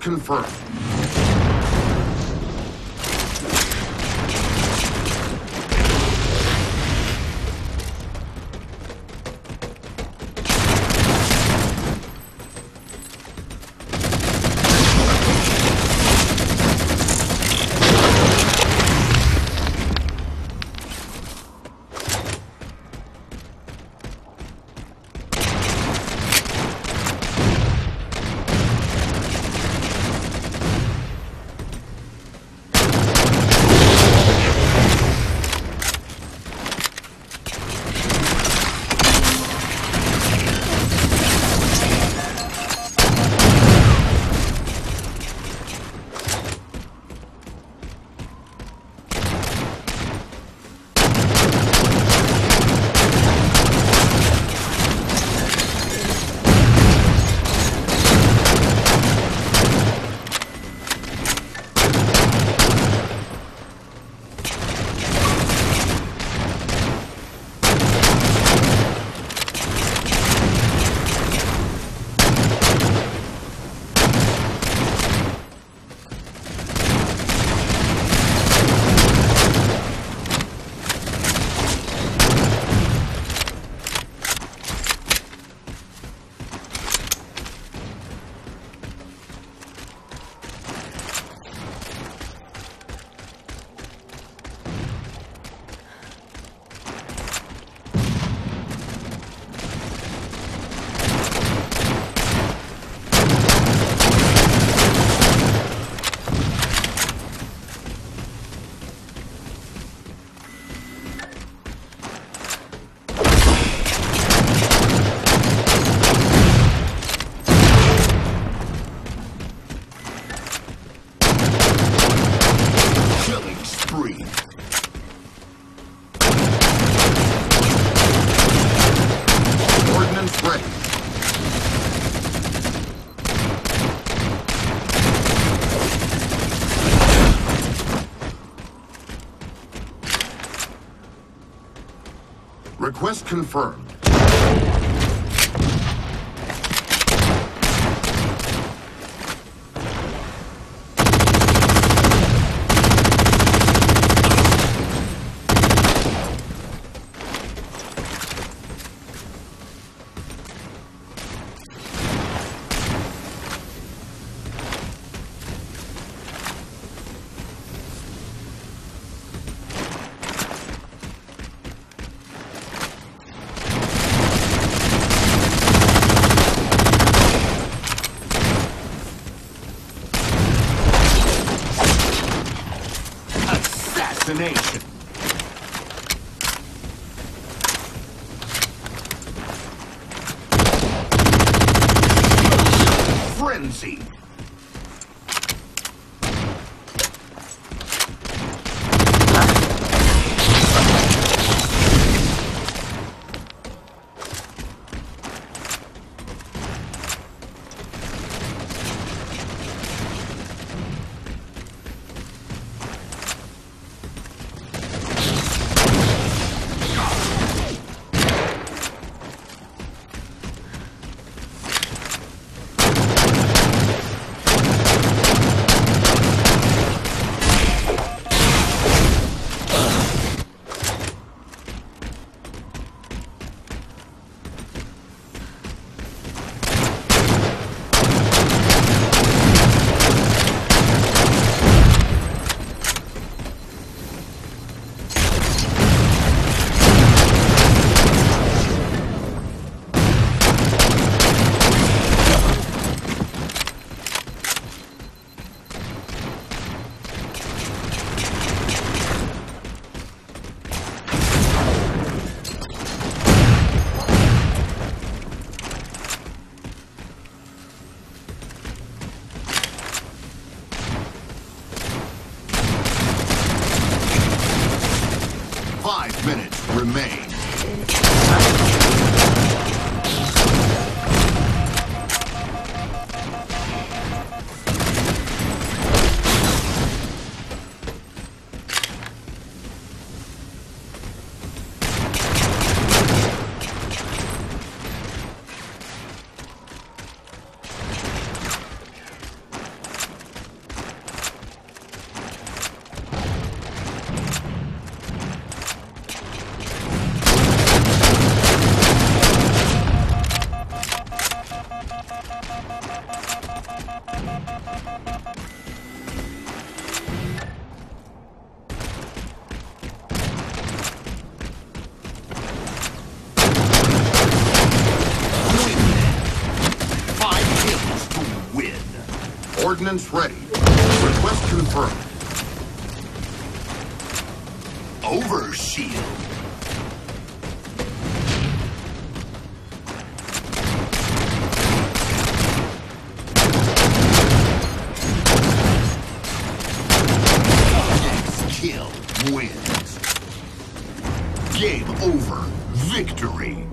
Confirmed. Request confirmed. Domination. Frenzy. Ordnance ready. Request confirmed. Overshield. Kill wins. Game over. Victory.